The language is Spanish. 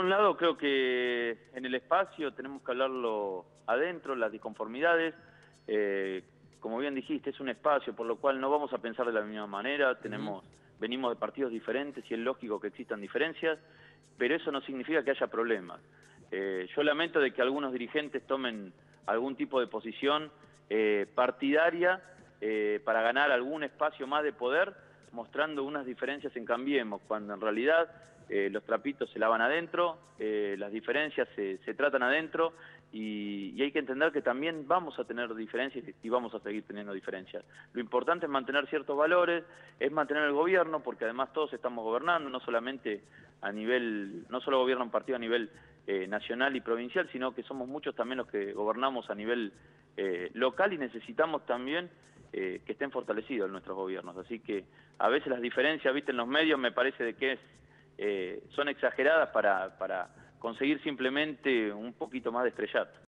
un lado creo que en el espacio tenemos que hablarlo adentro, las disconformidades. Eh, como bien dijiste, es un espacio, por lo cual no vamos a pensar de la misma manera. Tenemos, venimos de partidos diferentes y es lógico que existan diferencias, pero eso no significa que haya problemas. Eh, yo lamento de que algunos dirigentes tomen algún tipo de posición eh, partidaria para ganar algún espacio más de poder, mostrando unas diferencias en Cambiemos, cuando en realidad eh, los trapitos se lavan adentro, eh, las diferencias se, tratan adentro y, hay que entender que también vamos a tener diferencias y vamos a seguir teniendo diferencias. Lo importante es mantener ciertos valores, es mantener el gobierno, porque además todos estamos gobernando, no solamente a nivel, no solo gobierna un partido a nivel eh, nacional y provincial, sino que somos muchos también los que gobernamos a nivel local y necesitamos también que estén fortalecidos nuestros gobiernos. Así que a veces las diferencias, viste, en los medios me parece de que es eh, son exageradas para, para conseguir simplemente un poquito más de estrellato.